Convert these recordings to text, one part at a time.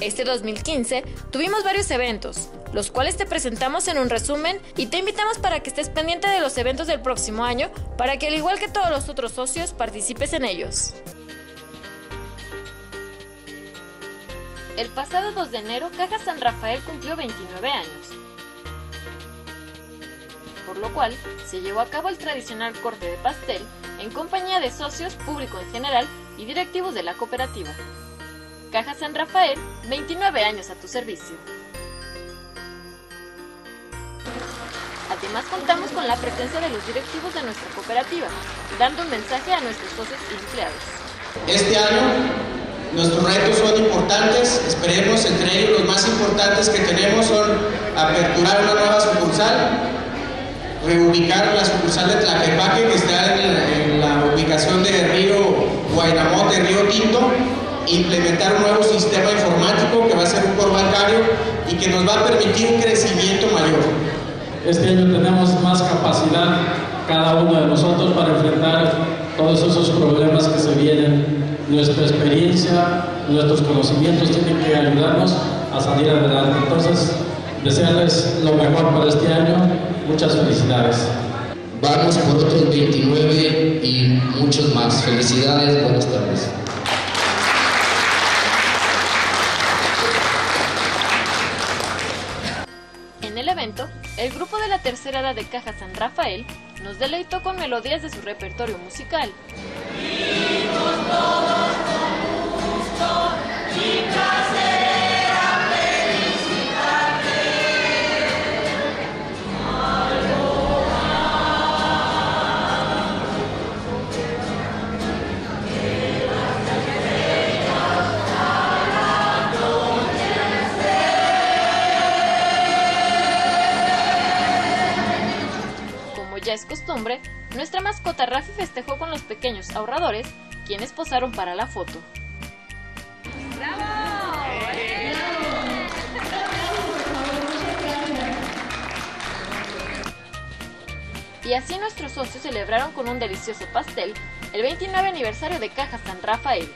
Este 2015 tuvimos varios eventos, los cuales te presentamos en un resumen y te invitamos para que estés pendiente de los eventos del próximo año para que al igual que todos los otros socios participes en ellos. El pasado 2 de enero, Caja San Rafael cumplió 29 años, por lo cual se llevó a cabo el tradicional corte de pastel en compañía de socios, público en general y directivos de la cooperativa. Caja San Rafael, 29 años a tu servicio. Además contamos con la presencia de los directivos de nuestra cooperativa, dando un mensaje a nuestros socios y empleados. Este año nuestros retos son importantes, esperemos entre ellos los más importantes que tenemos son aperturar una nueva sucursal, reubicar la sucursal de Tlaquepaque que está en la, ubicación de Río Guaynamote, Río Tinto, implementar un nuevo sistema informático que va a ser un core bancario y que nos va a permitir un crecimiento mayor. Este año tenemos más capacidad cada uno de nosotros para enfrentar todos esos problemas que se vienen. Nuestra experiencia, nuestros conocimientos tienen que ayudarnos a salir adelante. Entonces, desearles lo mejor para este año. Muchas felicidades. Vamos por otros 29 y muchos más. Felicidades, buenas tardes. El grupo de la tercera edad de Caja San Rafael nos deleitó con melodías de su repertorio musical. Nuestra mascota Rafi festejó con los pequeños ahorradores, quienes posaron para la foto. Y así nuestros socios celebraron con un delicioso pastel el 29 aniversario de Caja San Rafael.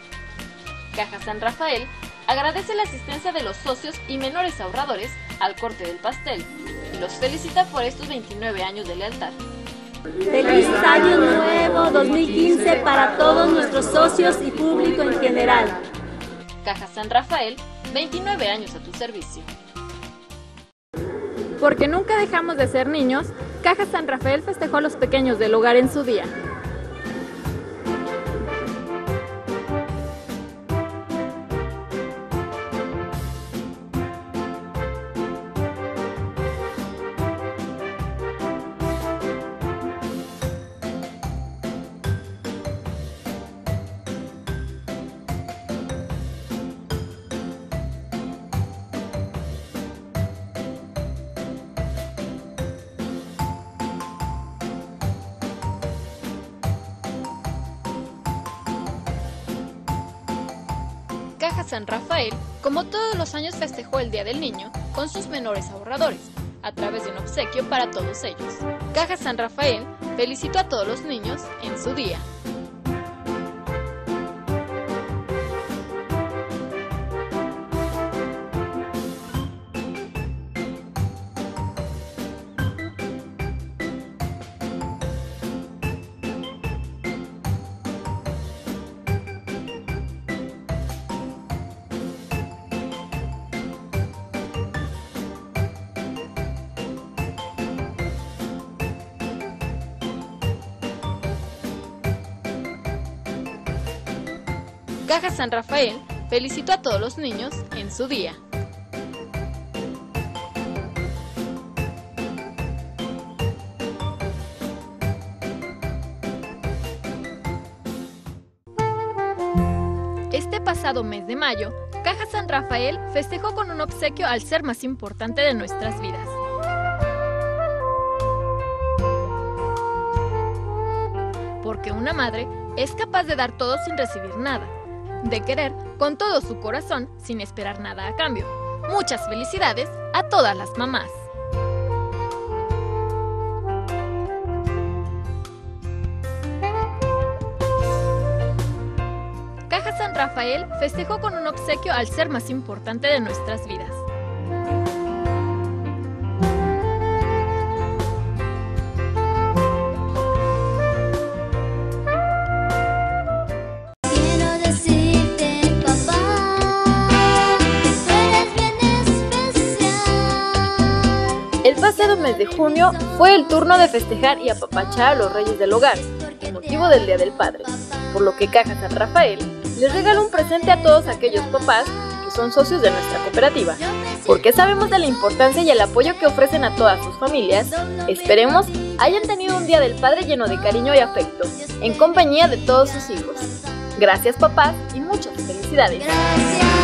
Caja San Rafael agradece la asistencia de los socios y menores ahorradores al corte del pastel y los felicita por estos 29 años de lealtad. Feliz año nuevo 2015 para todos nuestros socios y público en general. Caja San Rafael, 29 años a tu servicio. Porque nunca dejamos de ser niños, Caja San Rafael festejó a los pequeños del hogar en su día. Caja San Rafael, como todos los años, festejó el Día del Niño con sus menores ahorradores, a través de un obsequio para todos ellos. Caja San Rafael felicitó a todos los niños en su día. Caja San Rafael felicitó a todos los niños en su día. Este pasado mes de mayo, Caja San Rafael festejó con un obsequio al ser más importante de nuestras vidas. Porque una madre es capaz de dar todo sin recibir nada de querer con todo su corazón sin esperar nada a cambio. Muchas felicidades a todas las mamás. Caja San Rafael festejó con un obsequio al ser más importante de nuestras vidas. Mes de junio fue el turno de festejar y apapachar a los reyes del hogar, con motivo del Día del Padre, por lo que Caja San Rafael les regala un presente a todos aquellos papás que son socios de nuestra cooperativa. Porque sabemos de la importancia y el apoyo que ofrecen a todas sus familias, esperemos hayan tenido un Día del Padre lleno de cariño y afecto, en compañía de todos sus hijos. Gracias papás y muchas felicidades. Gracias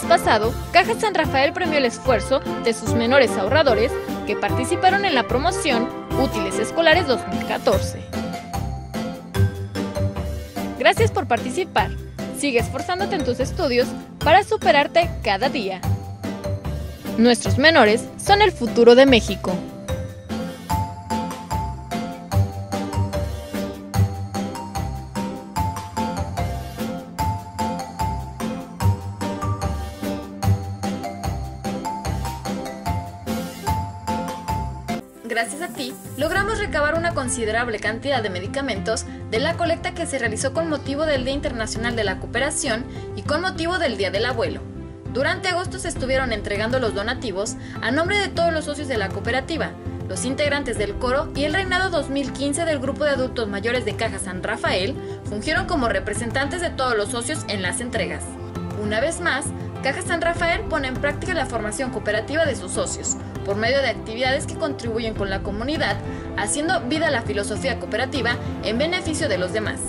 pasado, Caja San Rafael premió el esfuerzo de sus menores ahorradores que participaron en la promoción Útiles Escolares 2014. Gracias por participar. Sigue esforzándote en tus estudios para superarte cada día. Nuestros menores son el futuro de México. Gracias a ti, logramos recabar una considerable cantidad de medicamentos de la colecta que se realizó con motivo del Día Internacional de la Cooperación y con motivo del Día del Abuelo. Durante agosto se estuvieron entregando los donativos a nombre de todos los socios de la cooperativa, los integrantes del coro y el reinado 2015 del grupo de adultos mayores de Caja San Rafael fungieron como representantes de todos los socios en las entregas. Una vez más, Caja San Rafael pone en práctica la formación cooperativa de sus socios, por medio de actividades que contribuyen con la comunidad, haciendo vida la filosofía cooperativa en beneficio de los demás.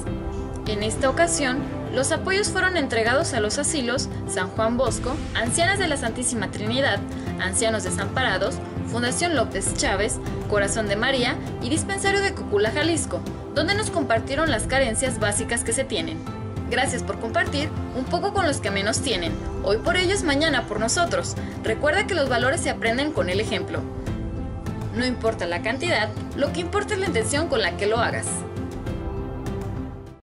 En esta ocasión, los apoyos fueron entregados a los asilos San Juan Bosco, Ancianas de la Santísima Trinidad, Ancianos Desamparados, Fundación López Chávez, Corazón de María y Dispensario de Cocula, Jalisco, donde nos compartieron las carencias básicas que se tienen. Gracias por compartir un poco con los que menos tienen. Hoy por ellos, mañana por nosotros. Recuerda que los valores se aprenden con el ejemplo. No importa la cantidad, lo que importa es la intención con la que lo hagas.